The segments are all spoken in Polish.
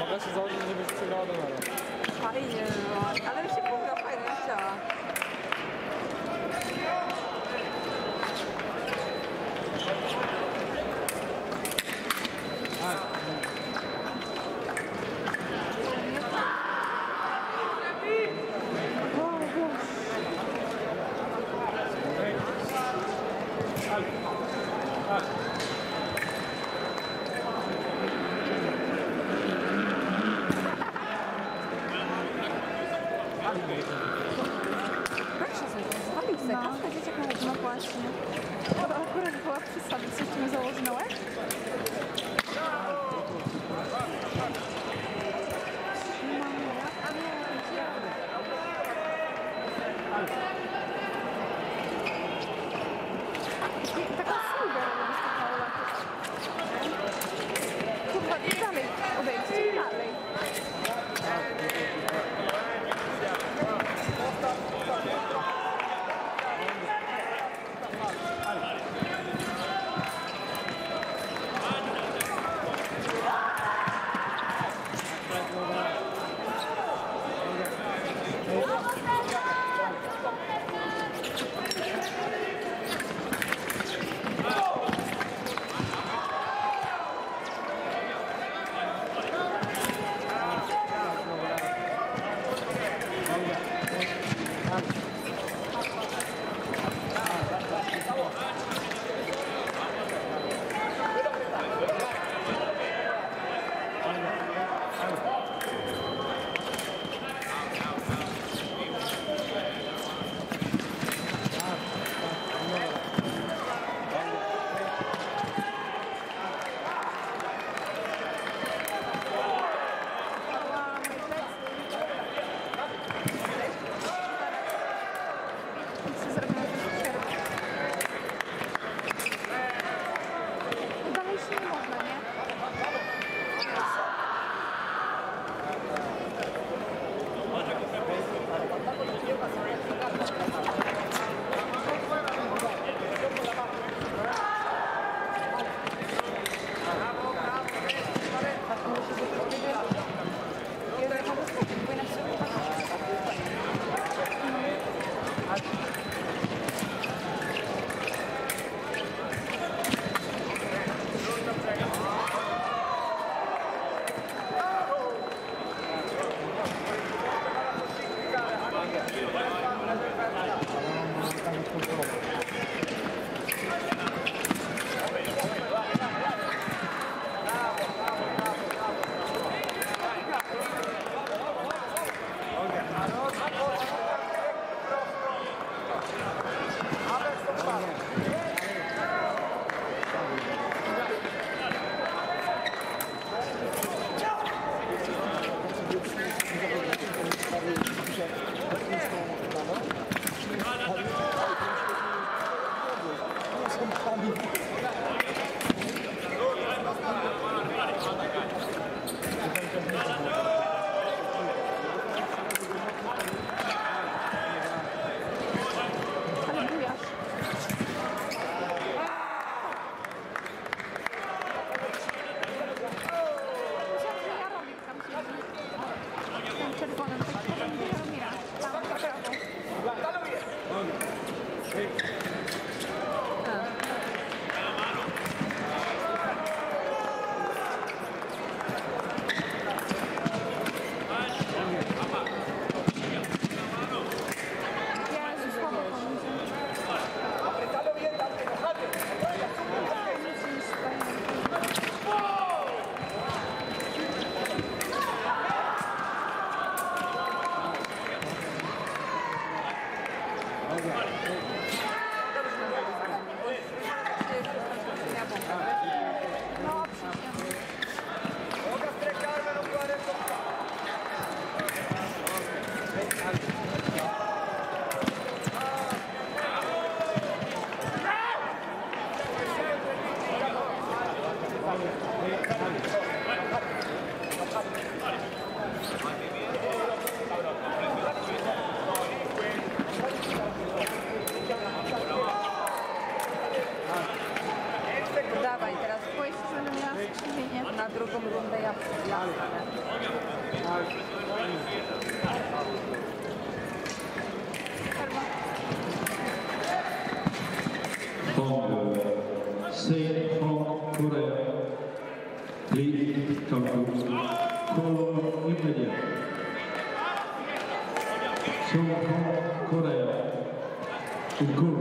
Mogę się założyć, żebyś przegrała do Fajnie, no. ale już się pogra, fajnie chciała. Dawaj, teraz pójść, będę miała skrzywienie na drugą rundę ja Korea. Singapore, Korea. Singapore.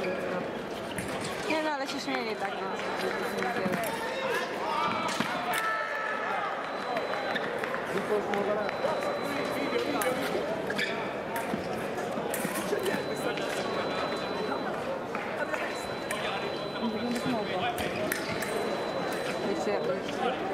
tyle. Nie no, ale się śmieje tak. Wygląda smoga. Wyciekłeś.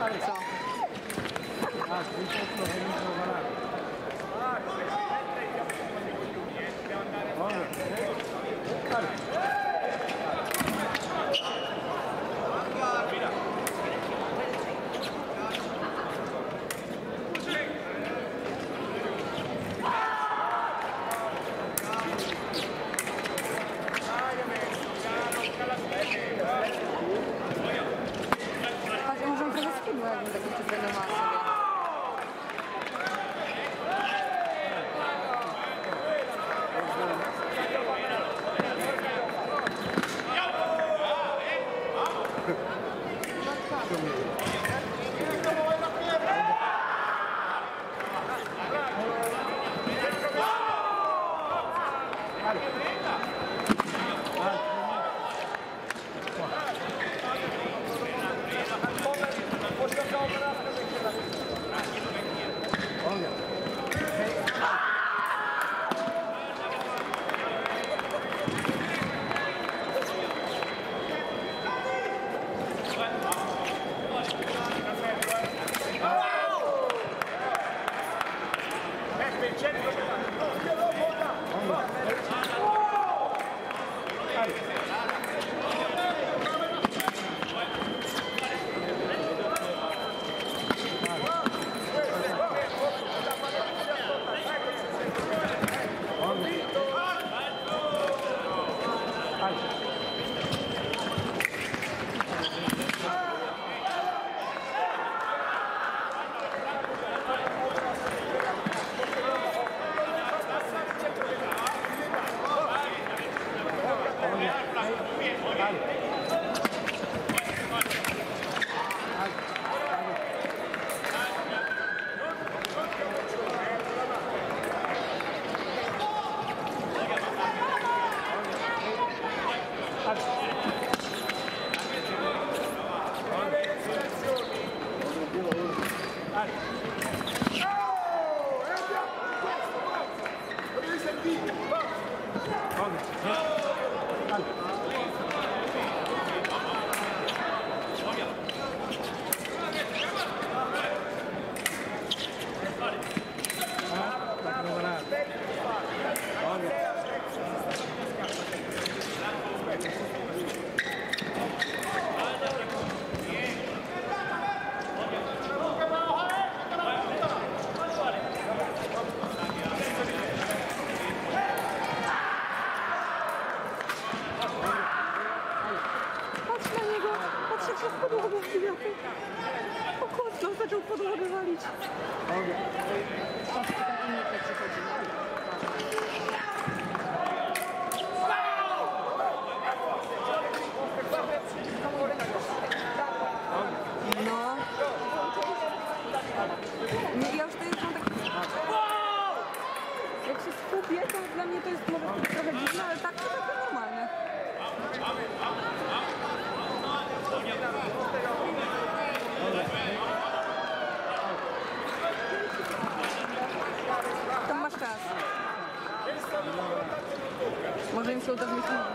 Allez, ça. Thank you. 아, zaczął podłogę walić. Czas. Schulter müssen.